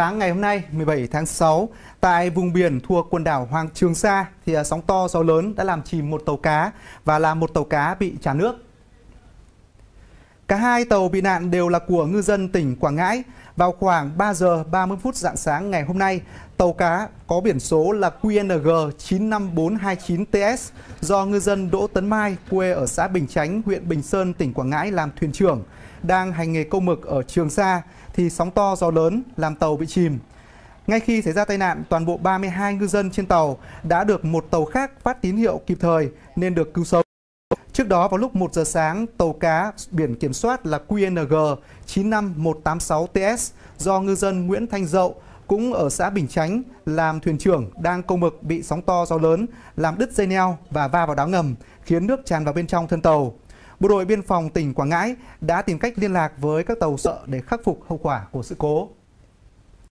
sáng ngày hôm nay 17 tháng 6 tại vùng biển thuộc quần đảo Hoàng Trường Sa thì à, sóng to gió lớn đã làm chìm một tàu cá và làm một tàu cá bị tràn nước. Cả hai tàu bị nạn đều là của ngư dân tỉnh Quảng Ngãi. Vào khoảng 3 giờ 30 phút dạng sáng ngày hôm nay, tàu cá có biển số là QNG 95429TS do ngư dân Đỗ Tấn Mai, quê ở xã Bình Chánh, huyện Bình Sơn, tỉnh Quảng Ngãi làm thuyền trưởng, đang hành nghề câu mực ở Trường Sa thì sóng to gió lớn làm tàu bị chìm. Ngay khi xảy ra tai nạn, toàn bộ 32 ngư dân trên tàu đã được một tàu khác phát tín hiệu kịp thời nên được cứu sống. Trước đó vào lúc 1 giờ sáng, tàu cá biển kiểm soát là QNG 95186TS do ngư dân Nguyễn Thanh Dậu cũng ở xã Bình Chánh làm thuyền trưởng đang câu mực bị sóng to gió lớn làm đứt dây neo và va vào đá ngầm khiến nước tràn vào bên trong thân tàu. Bộ đội biên phòng tỉnh Quảng Ngãi đã tìm cách liên lạc với các tàu sợ để khắc phục hậu quả của sự cố.